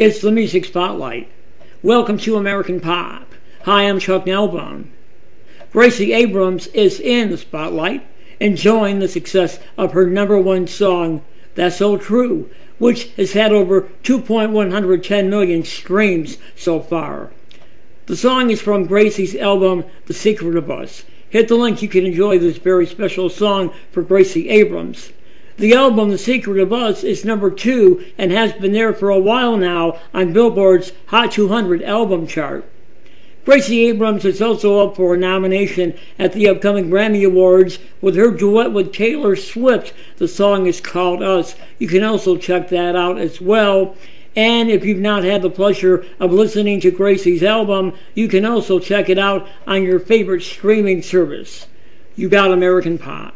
It's the Music Spotlight. Welcome to American Pop. Hi, I'm Chuck Nalbone. Gracie Abrams is in the spotlight, enjoying the success of her number one song, That's So True, which has had over 2.110 million streams so far. The song is from Gracie's album, The Secret of Us. Hit the link, you can enjoy this very special song for Gracie Abrams. The album The Secret of Us is number two and has been there for a while now on Billboard's Hot 200 album chart. Gracie Abrams is also up for a nomination at the upcoming Grammy Awards with her duet with Taylor Swift. The song is called Us. You can also check that out as well. And if you've not had the pleasure of listening to Gracie's album, you can also check it out on your favorite streaming service. You got American Pop.